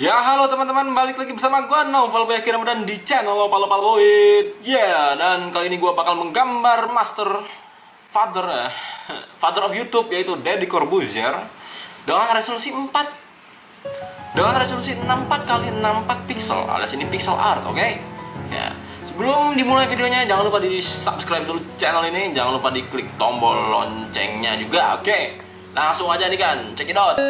Ya halo teman-teman, balik lagi bersama gue Novel Bayaki Ramadan di channel Lopa Lopa Loid Ya, dan kali ini gue bakal menggambar master father eh, father of YouTube yaitu Deddy Corbuzier dengan resolusi 4 dengan resolusi 64 kali 64 pixel alias ini pixel art, oke? Ya, sebelum dimulai videonya jangan lupa di subscribe dulu channel ini, jangan lupa di klik tombol loncengnya juga, oke? Langsung aja nih kan, check it out.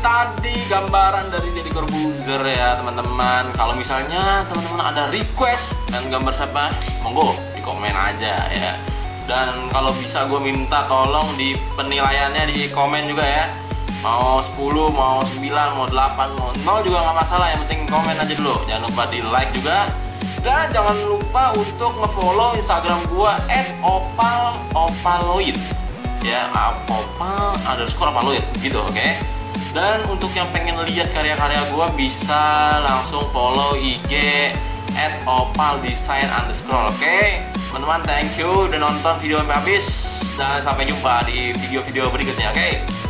Tadi gambaran dari Deddy Corbuzier ya teman-teman. Kalau misalnya teman-teman ada request dan gambar siapa, monggo di komen aja ya. Dan kalau bisa gue minta tolong di penilaiannya di komen juga ya. Mau 10, mau 9, mau 8, mau 0 juga nggak masalah. Yang penting komen aja dulu. Jangan lupa di like juga. Dan jangan lupa untuk ngefollow Instagram gua @opalopaloid ya opal underscore opaloid gitu oke dan untuk yang pengen lihat karya-karya gua bisa langsung follow IG at opal design underscore oke? Teman-teman thank you udah nonton video sampai habis. Dan sampai jumpa di video-video berikutnya oke